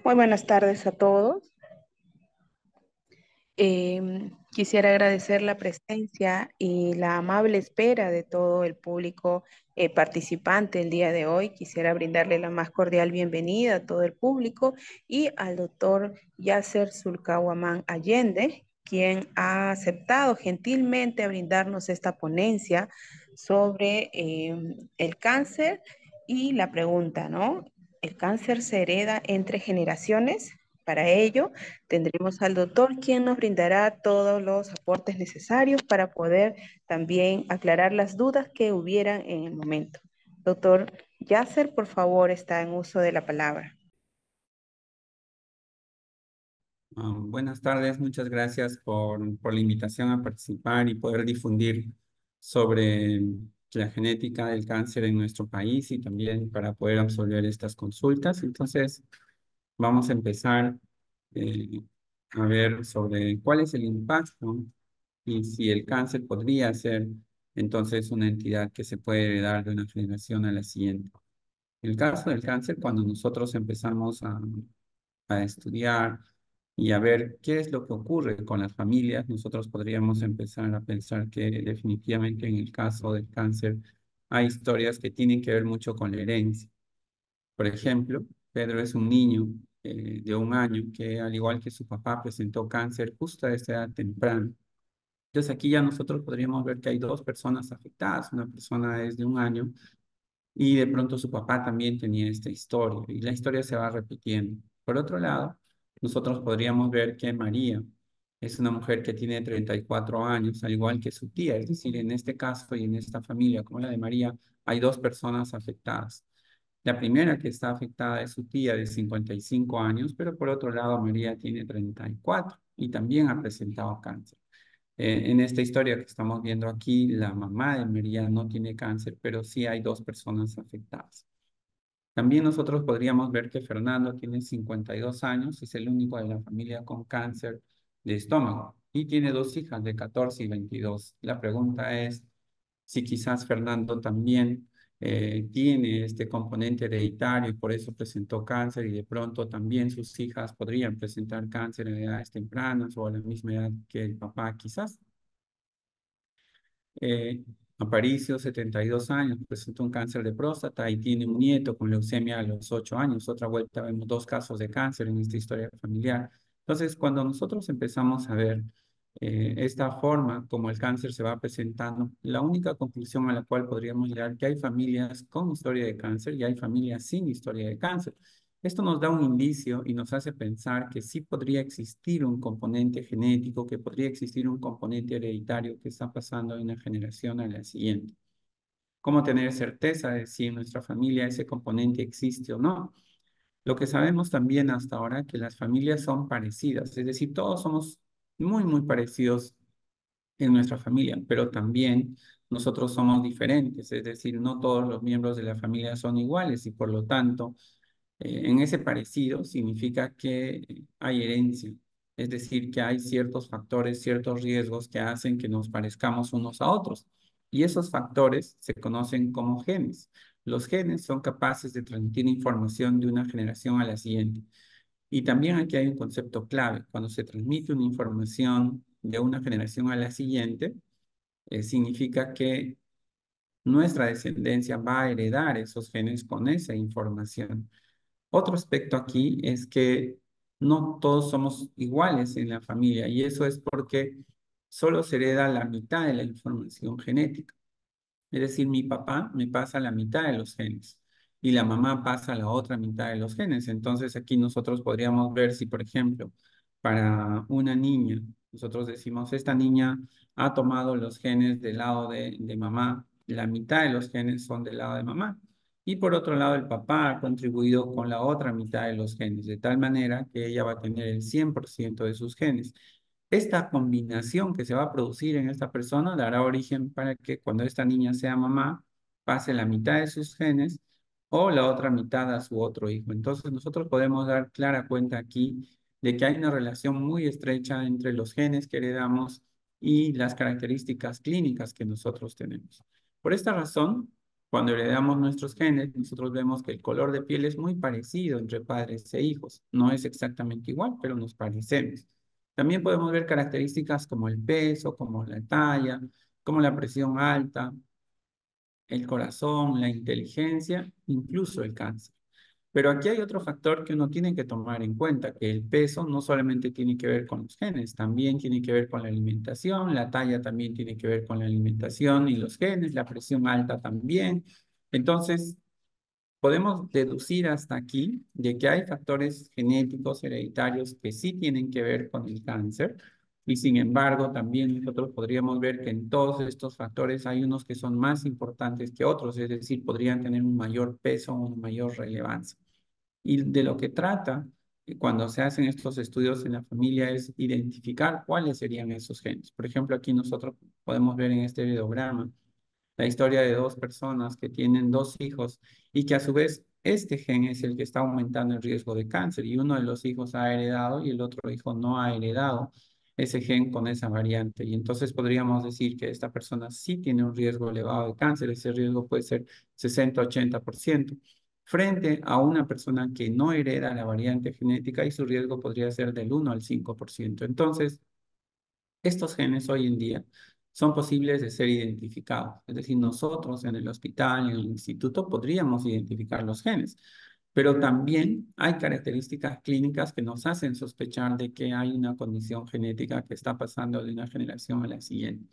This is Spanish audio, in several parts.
Muy buenas tardes a todos. Em, quisiera agradecer la presencia y la amable espera de todo el público eh, participante el día de hoy. Quisiera brindarle la más cordial bienvenida a todo el público y al doctor Yasser Zulcahuamán Allende, quien ha aceptado gentilmente a brindarnos esta ponencia sobre em, el cáncer y la pregunta, ¿no? ¿El cáncer se hereda entre generaciones? Para ello, tendremos al doctor quien nos brindará todos los aportes necesarios para poder también aclarar las dudas que hubieran en el momento. Doctor Yasser, por favor, está en uso de la palabra. Ah, buenas tardes, muchas gracias por, por la invitación a participar y poder difundir sobre la genética del cáncer en nuestro país y también para poder absolver estas consultas. Entonces, vamos a empezar eh, a ver sobre cuál es el impacto y si el cáncer podría ser entonces una entidad que se puede heredar de una generación a la siguiente. En el caso del cáncer, cuando nosotros empezamos a, a estudiar y a ver qué es lo que ocurre con las familias, nosotros podríamos empezar a pensar que definitivamente en el caso del cáncer hay historias que tienen que ver mucho con la herencia. Por ejemplo, Pedro es un niño eh, de un año que al igual que su papá presentó cáncer justo a esa edad temprana. Entonces aquí ya nosotros podríamos ver que hay dos personas afectadas. Una persona es de un año y de pronto su papá también tenía esta historia y la historia se va repitiendo. Por otro lado, nosotros podríamos ver que María es una mujer que tiene 34 años, al igual que su tía. Es decir, en este caso y en esta familia como la de María, hay dos personas afectadas. La primera que está afectada es su tía de 55 años, pero por otro lado María tiene 34 y también ha presentado cáncer. Eh, en esta historia que estamos viendo aquí, la mamá de María no tiene cáncer, pero sí hay dos personas afectadas. También nosotros podríamos ver que Fernando tiene 52 años, es el único de la familia con cáncer de estómago y tiene dos hijas de 14 y 22. La pregunta es si quizás Fernando también eh, tiene este componente hereditario y por eso presentó cáncer y de pronto también sus hijas podrían presentar cáncer en edades tempranas o a la misma edad que el papá quizás. Eh, Aparicio, 72 años, presentó un cáncer de próstata y tiene un nieto con leucemia a los 8 años. Otra vuelta vemos dos casos de cáncer en esta historia familiar. Entonces, cuando nosotros empezamos a ver eh, esta forma como el cáncer se va presentando, la única conclusión a la cual podríamos llegar es que hay familias con historia de cáncer y hay familias sin historia de cáncer. Esto nos da un indicio y nos hace pensar que sí podría existir un componente genético, que podría existir un componente hereditario que está pasando de una generación a la siguiente. ¿Cómo tener certeza de si en nuestra familia ese componente existe o no? Lo que sabemos también hasta ahora es que las familias son parecidas, es decir, todos somos muy, muy parecidos en nuestra familia, pero también nosotros somos diferentes, es decir, no todos los miembros de la familia son iguales y por lo tanto eh, en ese parecido significa que hay herencia, es decir, que hay ciertos factores, ciertos riesgos que hacen que nos parezcamos unos a otros. Y esos factores se conocen como genes. Los genes son capaces de transmitir información de una generación a la siguiente. Y también aquí hay un concepto clave. Cuando se transmite una información de una generación a la siguiente, eh, significa que nuestra descendencia va a heredar esos genes con esa información. Otro aspecto aquí es que no todos somos iguales en la familia y eso es porque solo se hereda la mitad de la información genética. Es decir, mi papá me pasa la mitad de los genes y la mamá pasa la otra mitad de los genes. Entonces aquí nosotros podríamos ver si, por ejemplo, para una niña, nosotros decimos, esta niña ha tomado los genes del lado de, de mamá, la mitad de los genes son del lado de mamá. Y por otro lado, el papá ha contribuido con la otra mitad de los genes, de tal manera que ella va a tener el 100% de sus genes. Esta combinación que se va a producir en esta persona dará origen para que cuando esta niña sea mamá, pase la mitad de sus genes o la otra mitad a su otro hijo. Entonces nosotros podemos dar clara cuenta aquí de que hay una relación muy estrecha entre los genes que heredamos y las características clínicas que nosotros tenemos. Por esta razón, Cuando heredamos nuestros genes, nosotros vemos que el color de piel es muy parecido entre padres e hijos. No es exactamente igual, pero nos parecemos. También podemos ver características como el peso, como la talla, como la presión alta, el corazón, la inteligencia, incluso el cáncer. Pero aquí hay otro factor que uno tiene que tomar en cuenta, que el peso no solamente tiene que ver con los genes, también tiene que ver con la alimentación, la talla también tiene que ver con la alimentación y los genes, la presión alta también. Entonces, podemos deducir hasta aquí de que hay factores genéticos hereditarios que sí tienen que ver con el cáncer, y sin embargo, también nosotros podríamos ver que en todos estos factores hay unos que son más importantes que otros, es decir, podrían tener un mayor peso, una mayor relevancia. Y de lo que trata eh, cuando se hacen estos estudios en la familia es identificar cuáles serían esos genes. Por ejemplo, aquí nosotros podemos ver en este videograma la historia de dos personas que tienen dos hijos y que a su vez este gen es el que está aumentando el riesgo de cáncer y uno de los hijos ha heredado y el otro hijo no ha heredado ese gen con esa variante. Y entonces podríamos decir que esta persona sí tiene un riesgo elevado de cáncer, ese riesgo puede ser 60-80%, frente a una persona que no hereda la variante genética y su riesgo podría ser del 1 al 5%. Entonces, estos genes hoy en día son posibles de ser identificados. Es decir, nosotros en el hospital, en el instituto, podríamos identificar los genes pero también hay características clínicas que nos hacen sospechar de que hay una condición genética que está pasando de una generación a la siguiente.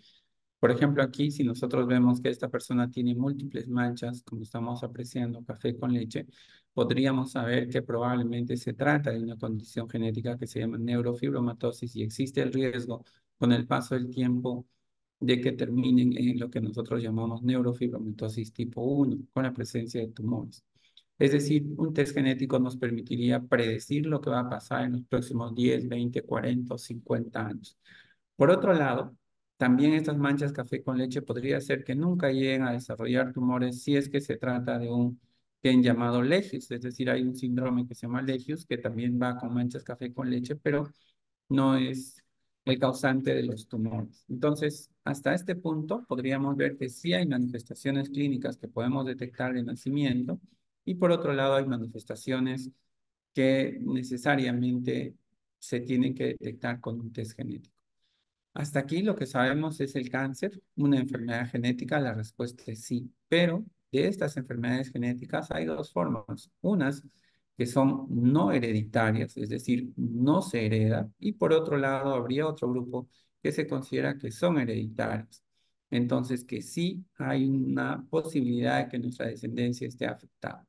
Por ejemplo, aquí si nosotros vemos que esta persona tiene múltiples manchas, como estamos apreciando café con leche, podríamos saber que probablemente se trata de una condición genética que se llama neurofibromatosis y existe el riesgo con el paso del tiempo de que terminen en lo que nosotros llamamos neurofibromatosis tipo 1, con la presencia de tumores. Es decir, un test genético nos permitiría predecir lo que va a pasar en los próximos 10, 20, 40 o 50 años. Por otro lado, también estas manchas café con leche podría ser que nunca lleguen a desarrollar tumores si es que se trata de un gen llamado Legius, es decir, hay un síndrome que se llama Legius que también va con manchas café con leche, pero no es el causante de los tumores. Entonces, hasta este punto podríamos ver que sí hay manifestaciones clínicas que podemos detectar de nacimiento, y por otro lado, hay manifestaciones que necesariamente se tienen que detectar con un test genético. Hasta aquí lo que sabemos es el cáncer, una enfermedad genética, la respuesta es sí, pero de estas enfermedades genéticas hay dos formas. Unas que son no hereditarias, es decir, no se hereda, y por otro lado habría otro grupo que se considera que son hereditarias. Entonces, que sí hay una posibilidad de que nuestra descendencia esté afectada.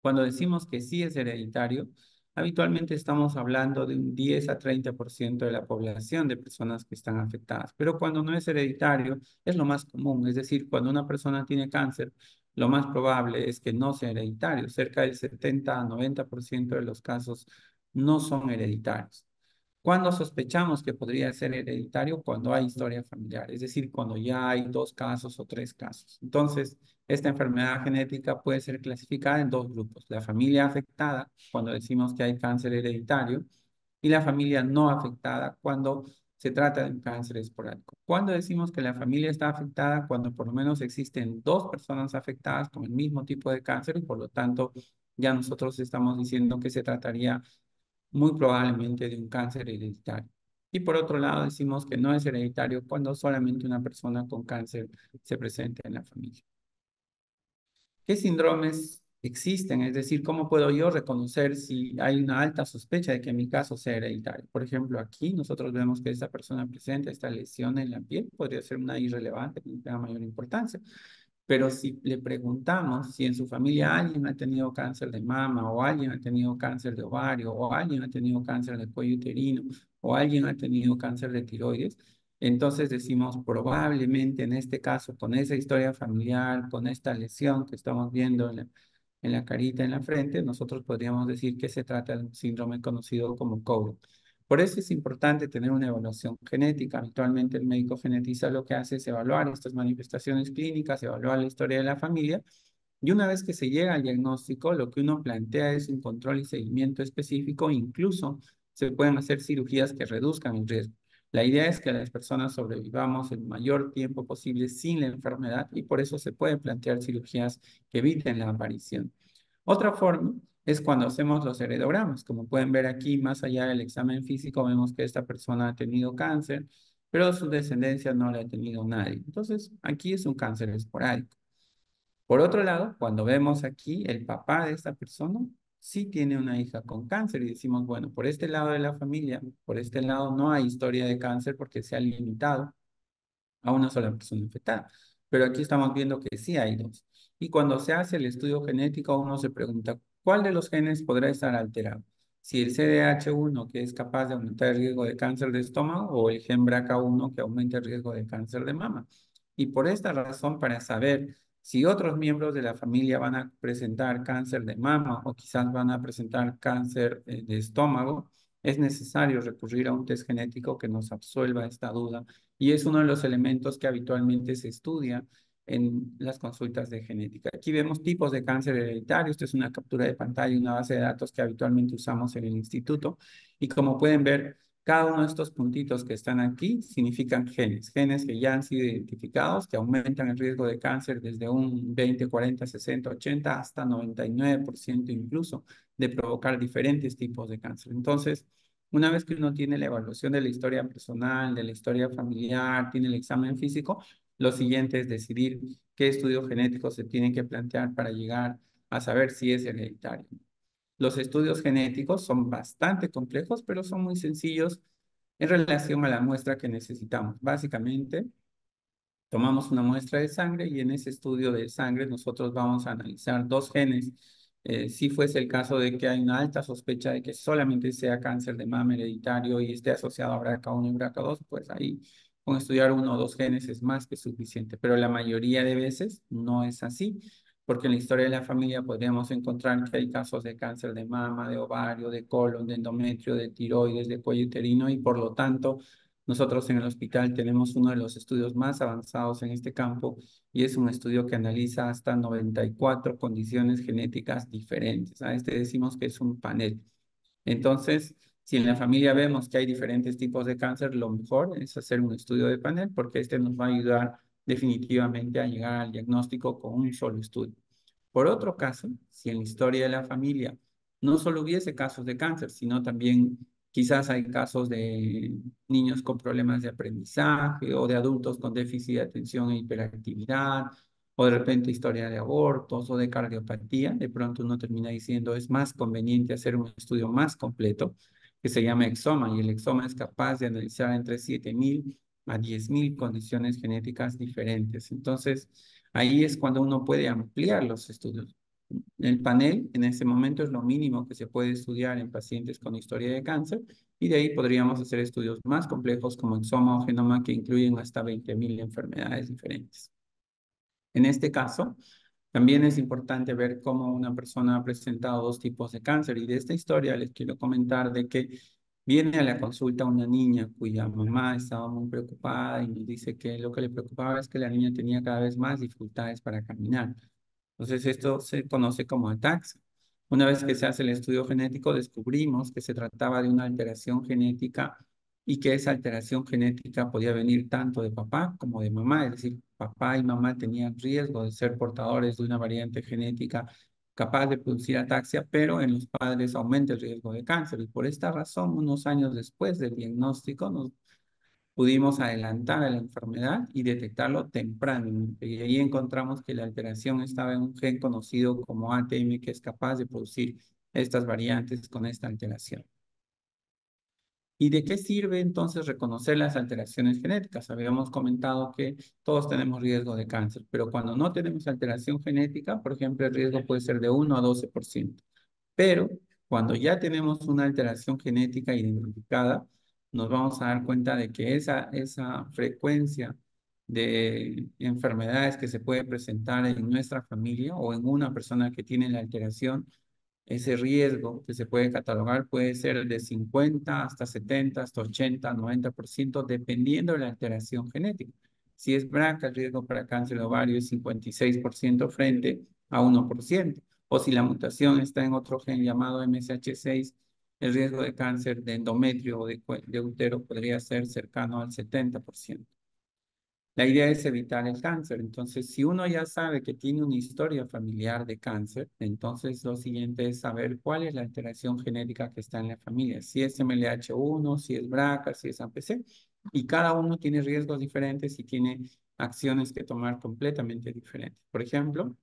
Cuando decimos que sí es hereditario, habitualmente estamos hablando de un 10 a 30% de la población de personas que están afectadas. Pero cuando no es hereditario, es lo más común. Es decir, cuando una persona tiene cáncer, lo más probable es que no sea hereditario. Cerca del 70 a 90% de los casos no son hereditarios. ¿Cuándo sospechamos que podría ser hereditario? Cuando hay historia familiar, es decir, cuando ya hay dos casos o tres casos. Entonces, esta enfermedad genética puede ser clasificada en dos grupos. La familia afectada, cuando decimos que hay cáncer hereditario, y la familia no afectada, cuando se trata de un cáncer esporádico. Cuando decimos que la familia está afectada, cuando por lo menos existen dos personas afectadas con el mismo tipo de cáncer y por lo tanto ya nosotros estamos diciendo que se trataría muy probablemente de un cáncer hereditario. Y por otro lado, decimos que no es hereditario cuando solamente una persona con cáncer se presenta en la familia. ¿Qué síndromes existen? Es decir, ¿cómo puedo yo reconocer si hay una alta sospecha de que mi caso sea hereditario? Por ejemplo, aquí nosotros vemos que esta persona presenta esta lesión en la piel, podría ser una irrelevante, no tenga mayor importancia, pero si le preguntamos si en su familia alguien ha tenido cáncer de mama o alguien ha tenido cáncer de ovario o alguien ha tenido cáncer de cuello uterino o alguien ha tenido cáncer de tiroides, entonces decimos probablemente en este caso con esa historia familiar, con esta lesión que estamos viendo en la, carita, en la frente, nosotros podríamos decir que se trata de un síndrome conocido como COVID. Por eso es importante tener una evaluación genética. Habitualmente el médico genetiza lo que hace es evaluar estas manifestaciones clínicas, evaluar la historia de la familia y una vez que se llega al diagnóstico, lo que uno plantea es un control y seguimiento específico, incluso se pueden hacer cirugías que reduzcan el riesgo. La idea es que las personas sobrevivamos el mayor tiempo posible sin la enfermedad y por eso se pueden plantear cirugías que eviten la aparición. Otra forma es cuando hacemos los heredogramas. Como pueden ver aquí, más allá del examen físico, vemos que esta persona ha tenido cáncer, pero su descendencia no le ha tenido nadie. Entonces, aquí es un cáncer esporádico. Por otro lado, cuando vemos aquí, el papá de esta persona sí tiene una hija con cáncer y decimos, bueno, por este lado de la familia, por este lado no hay historia de cáncer porque se ha limitado a una sola persona infectada. Pero aquí estamos viendo que sí hay dos. Y cuando se hace el estudio genético, uno se pregunta, ¿cuál de los genes podrá estar alterado? Si el CDH1, que es capaz de aumentar el riesgo de cáncer de estómago, o el gen BRCA1, que aumenta el riesgo de cáncer de mama. Y por esta razón, para saber si otros miembros de la familia van a presentar cáncer de mama o quizás van a presentar cáncer eh, de estómago, es necesario recurrir a un test genético que nos absuelva esta duda y es uno de los elementos que habitualmente se estudia en las consultas de genética. Aquí vemos tipos de cáncer hereditario. Esto es una captura de pantalla, una base de datos que habitualmente usamos en el instituto. Y como pueden ver, cada uno de estos puntitos que están aquí significan genes, genes que ya han sido identificados, que aumentan el riesgo de cáncer desde un 20, 40, 60, 80 hasta 99% incluso de provocar diferentes tipos de cáncer. Entonces, una vez que uno tiene la evaluación de la historia personal, de la historia familiar, tiene el examen físico, lo siguiente es decidir qué estudios genéticos se tienen que plantear para llegar a saber si es hereditario. Los estudios genéticos son bastante complejos, pero son muy sencillos en relación a la muestra que necesitamos. Básicamente, tomamos una muestra de sangre y en ese estudio de sangre nosotros vamos a analizar dos genes. Eh, si fuese el caso de que hay una alta sospecha de que solamente sea cáncer de mama hereditario y esté asociado a BRCA1 y BRCA2, pues ahí con estudiar uno o dos genes es más que suficiente, pero la mayoría de veces no es así porque en la historia de la familia podríamos encontrar que hay casos de cáncer de mama, de ovario, de colon, de endometrio, de tiroides, de cuello uterino y por lo tanto nosotros en el hospital tenemos uno de los estudios más avanzados en este campo y es un estudio que analiza hasta 94 condiciones genéticas diferentes. A este decimos que es un panel. Entonces, si en la familia vemos que hay diferentes tipos de cáncer, lo mejor es hacer un estudio de panel porque este nos va a ayudar definitivamente a llegar al diagnóstico con un solo estudio. Por otro caso, si en la historia de la familia no solo hubiese casos de cáncer, sino también quizás hay casos de niños con problemas de aprendizaje o de adultos con déficit de atención e hiperactividad, o de repente historia de abortos o de cardiopatía, de pronto uno termina diciendo es más conveniente hacer un estudio más completo que se llama exoma y el exoma es capaz de analizar entre 7000 a 10.000 condiciones genéticas diferentes. Entonces, ahí es cuando uno puede ampliar los estudios. El panel en ese momento es lo mínimo que se puede estudiar en pacientes con historia de cáncer y de ahí podríamos hacer estudios más complejos como exoma o genoma que incluyen hasta 20.000 enfermedades diferentes. En este caso, también es importante ver cómo una persona ha presentado dos tipos de cáncer y de esta historia les quiero comentar de que Viene a la consulta una niña cuya mamá estaba muy preocupada y nos dice que lo que le preocupaba es que la niña tenía cada vez más dificultades para caminar. Entonces esto se conoce como ataxia. Una vez que se hace el estudio genético, descubrimos que se trataba de una alteración genética y que esa alteración genética podía venir tanto de papá como de mamá, es decir, papá y mamá tenían riesgo de ser portadores de una variante genética capaz de producir ataxia, pero en los padres aumenta el riesgo de cáncer. Y por esta razón, unos años después del diagnóstico, nos pudimos adelantar a la enfermedad y detectarlo temprano. Y ahí encontramos que la alteración estaba en un gen conocido como ATM, que es capaz de producir estas variantes con esta alteración. ¿Y de qué sirve entonces reconocer las alteraciones genéticas? Habíamos comentado que todos tenemos riesgo de cáncer, pero cuando no tenemos alteración genética, por ejemplo, el riesgo puede ser de 1 a 12%. Pero cuando ya tenemos una alteración genética identificada, nos vamos a dar cuenta de que esa, esa frecuencia de enfermedades que se puede presentar en nuestra familia o en una persona que tiene la alteración ese riesgo que se puede catalogar puede ser de 50 hasta 70, hasta 80, 90%, dependiendo de la alteración genética. Si es BRCA, el riesgo para cáncer de ovario es 56% frente a 1%. O si la mutación está en otro gen llamado MSH6, el riesgo de cáncer de endometrio o de, de útero podría ser cercano al 70%. La idea es evitar el cáncer. Entonces, si uno ya sabe que tiene una historia familiar de cáncer, entonces lo siguiente es saber cuál es la alteración genética que está en la familia. Si es MLH1, si es BRCA, si es APC. Y cada uno tiene riesgos diferentes y tiene acciones que tomar completamente diferentes. Por ejemplo,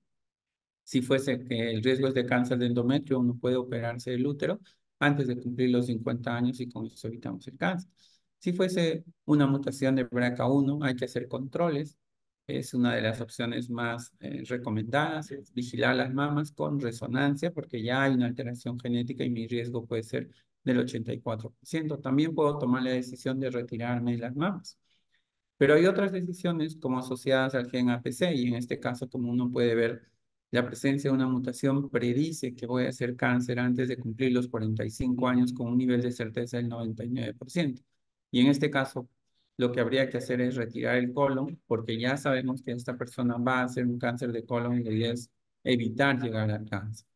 si fuese que el riesgo es de cáncer de endometrio, uno puede operarse el útero antes de cumplir los 50 años y con eso evitamos el cáncer. Si fuese una mutación de BRCA1, hay que hacer controles. Es una de las opciones más eh, recomendadas, es vigilar las mamas con resonancia, porque ya hay una alteración genética y mi riesgo puede ser del 84%. También puedo tomar la decisión de retirarme las mamas. Pero hay otras decisiones como asociadas al gen APC y en este caso, como uno puede ver, la presencia de una mutación predice que voy a hacer cáncer antes de cumplir los 45 años con un nivel de certeza del 99%. Y en este caso, lo que habría que hacer es retirar el colon, porque ya sabemos que esta persona va a hacer un cáncer de colon y la es evitar llegar al cáncer.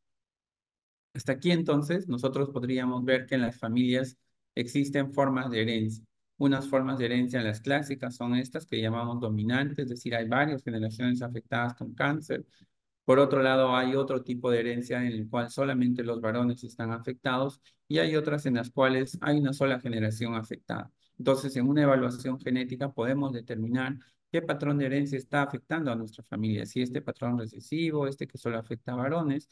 Hasta aquí entonces nosotros podríamos ver que en las familias existen formas de herencia. Unas formas de herencia, las clásicas, son estas que llamamos dominantes, es decir, hay varias generaciones afectadas con cáncer. Por otro lado, hay otro tipo de herencia en el cual solamente los varones están afectados y hay otras en las cuales hay una sola generación afectada. Entonces, en una evaluación genética podemos determinar qué patrón de herencia está afectando a nuestra familia, si este patrón recesivo, este que solo afecta a varones,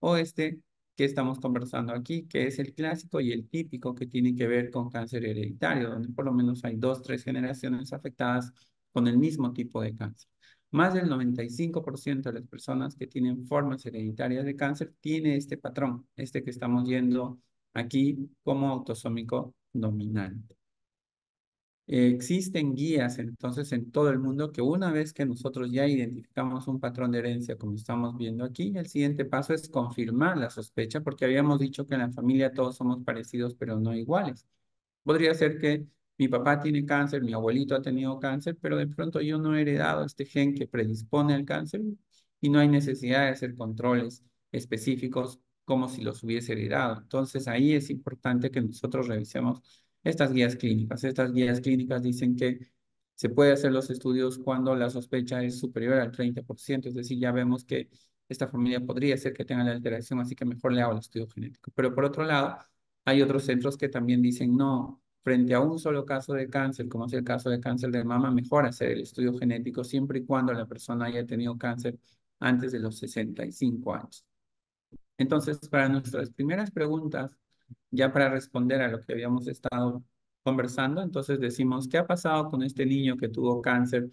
o este que estamos conversando aquí, que es el clásico y el típico que tiene que ver con cáncer hereditario, donde por lo menos hay dos, tres generaciones afectadas con el mismo tipo de cáncer. Más del 95% de las personas que tienen formas hereditarias de cáncer tiene este patrón, este que estamos viendo aquí como autosómico dominante existen guías entonces en todo el mundo que una vez que nosotros ya identificamos un patrón de herencia como estamos viendo aquí, el siguiente paso es confirmar la sospecha porque habíamos dicho que en la familia todos somos parecidos pero no iguales. Podría ser que mi papá tiene cáncer, mi abuelito ha tenido cáncer, pero de pronto yo no he heredado este gen que predispone al cáncer y no hay necesidad de hacer controles específicos como si los hubiese heredado. Entonces ahí es importante que nosotros revisemos estas guías clínicas. Estas guías clínicas dicen que se puede hacer los estudios cuando la sospecha es superior al 30%, es decir, ya vemos que esta familia podría ser que tenga la alteración, así que mejor le hago el estudio genético. Pero por otro lado, hay otros centros que también dicen no, frente a un solo caso de cáncer, como es el caso de cáncer de mama, mejor hacer el estudio genético siempre y cuando la persona haya tenido cáncer antes de los 65 años. Entonces, para nuestras primeras preguntas, ya para responder a lo que habíamos estado conversando, entonces decimos, ¿qué ha pasado con este niño que tuvo cáncer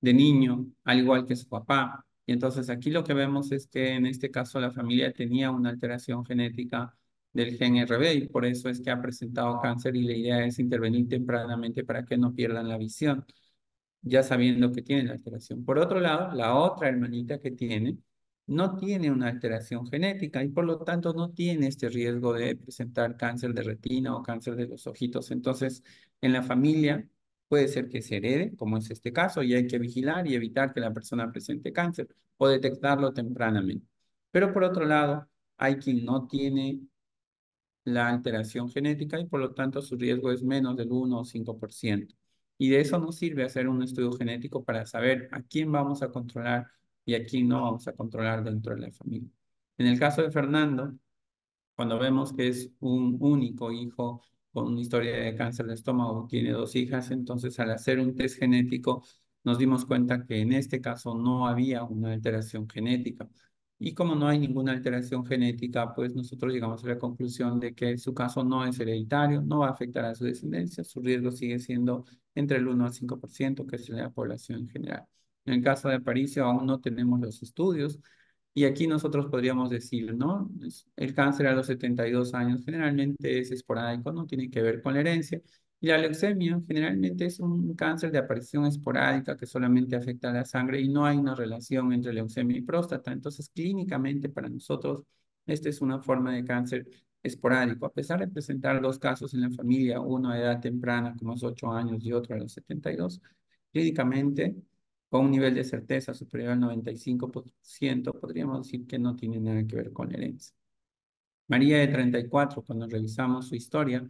de niño, al igual que su papá? Y entonces aquí lo que vemos es que en este caso la familia tenía una alteración genética del gen RB y por eso es que ha presentado cáncer y la idea es intervenir tempranamente para que no pierdan la visión, ya sabiendo que tiene la alteración. Por otro lado, la otra hermanita que tiene no tiene una alteración genética y por lo tanto no tiene este riesgo de presentar cáncer de retina o cáncer de los ojitos. Entonces, en la familia puede ser que se herede, como es este caso, y hay que vigilar y evitar que la persona presente cáncer o detectarlo tempranamente. Pero por otro lado, hay quien no tiene la alteración genética y por lo tanto su riesgo es menos del 1 o 5%. Y de eso nos sirve hacer un estudio genético para saber a quién vamos a controlar y aquí no vamos a controlar dentro de la familia. En el caso de Fernando, cuando vemos que es un único hijo con una historia de cáncer de estómago, tiene dos hijas, entonces al hacer un test genético nos dimos cuenta que en este caso no había una alteración genética. Y como no hay ninguna alteración genética, pues nosotros llegamos a la conclusión de que su caso no es hereditario, no va a afectar a su descendencia, su riesgo sigue siendo entre el 1 al 5%, que es la población en general. En el caso de Aparicio aún no tenemos los estudios y aquí nosotros podríamos decir, ¿no? El cáncer a los 72 años generalmente es esporádico, no tiene que ver con la herencia. Y la leucemia generalmente es un cáncer de aparición esporádica que solamente afecta a la sangre y no hay una relación entre leucemia y próstata. Entonces, clínicamente para nosotros, esta es una forma de cáncer esporádico. A pesar de presentar dos casos en la familia, uno a edad temprana, como es 8 años, y otro a los 72, clínicamente con un nivel de certeza superior al 95%, podríamos decir que no tiene nada que ver con la herencia. María de 34, cuando revisamos su historia,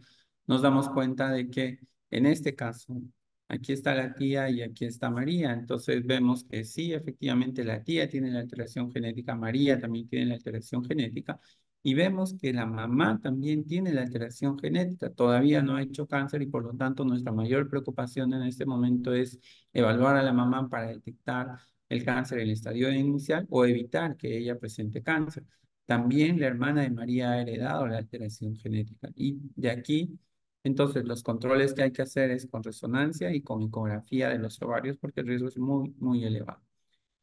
nos damos cuenta de que en este caso, aquí está la tía y aquí está María. Entonces vemos que sí, efectivamente la tía tiene la alteración genética, María también tiene la alteración genética, y vemos que la mamá también tiene la alteración genética, todavía no ha hecho cáncer y por lo tanto nuestra mayor preocupación en este momento es evaluar a la mamá para detectar el cáncer en el estadio inicial o evitar que ella presente cáncer. También la hermana de María ha heredado la alteración genética y de aquí, entonces los controles que hay que hacer es con resonancia y con ecografía de los ovarios porque el riesgo es muy, muy elevado.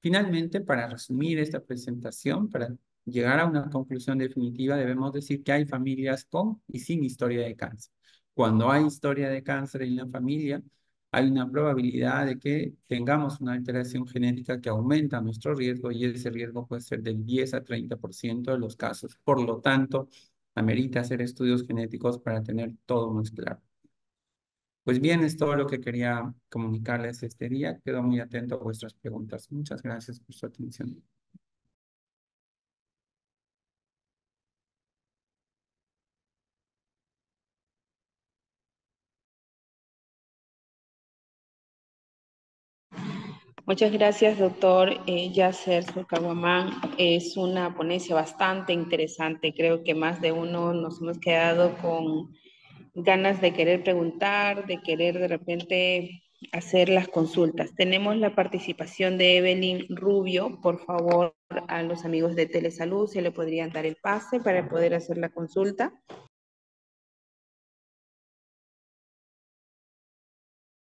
Finalmente, para resumir esta presentación, para llegar a una conclusión definitiva, debemos decir que hay familias con y sin historia de cáncer. Cuando hay historia de cáncer en la familia, hay una probabilidad de que tengamos una alteración genética que aumenta nuestro riesgo y ese riesgo puede ser del 10 a 30% de los casos. Por lo tanto, amerita hacer estudios genéticos para tener todo más claro. Pues bien, es todo lo que quería comunicarles este día. Quedo muy atento a vuestras preguntas. Muchas gracias por su atención. Muchas gracias, doctor eh, Yasser Surcaguamán. Es una ponencia bastante interesante. Creo que más de uno nos hemos quedado con ganas de querer preguntar, de querer de repente hacer las consultas. Tenemos la participación de Evelyn Rubio. Por favor, a los amigos de Telesalud, se le podrían dar el pase para poder hacer la consulta.